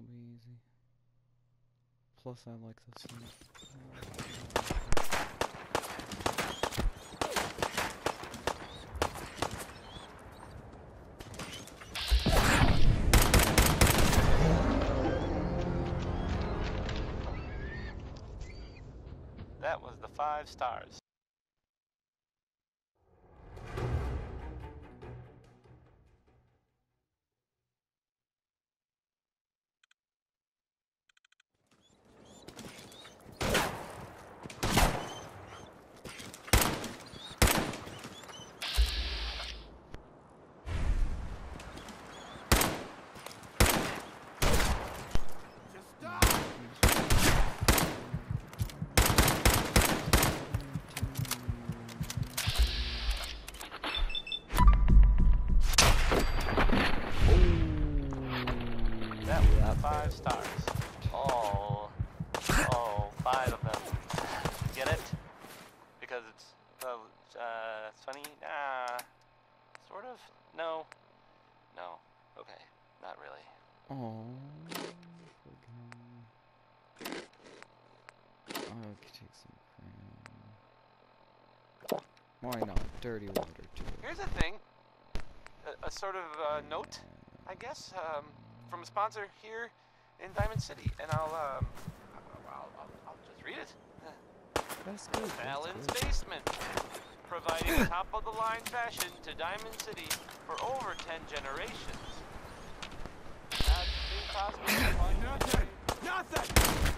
Will be easy. Plus, I like this one. That was the five stars. Failed. All, all five of them. Get it? Because it's, uh, uh, it's funny? Nah. Sort of? No. No. Okay. Not really. Oh. I could take some crayon. Why not? Dirty water too. Here's a thing. A, a sort of uh, note, I guess, um, from a sponsor here in Diamond City, and I'll um, I'll, I'll, I'll just read it. That's good. that's Fallon's good. Basement, providing top of the line fashion to Diamond City for over 10 generations. Not impossible. Nothing! Nothing!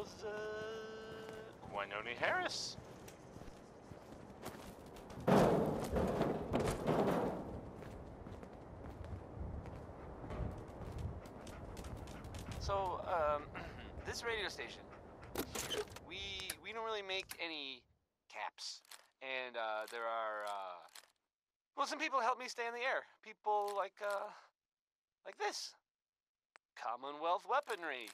Was uh, Wynonie Harris. So, um, this radio station, we we don't really make any caps, and uh, there are uh, well, some people help me stay in the air. People like uh, like this, Commonwealth weaponry.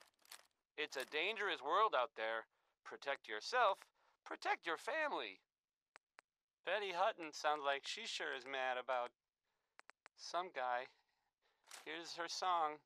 It's a dangerous world out there. Protect yourself. Protect your family. Betty Hutton sounds like she sure is mad about some guy. Here's her song.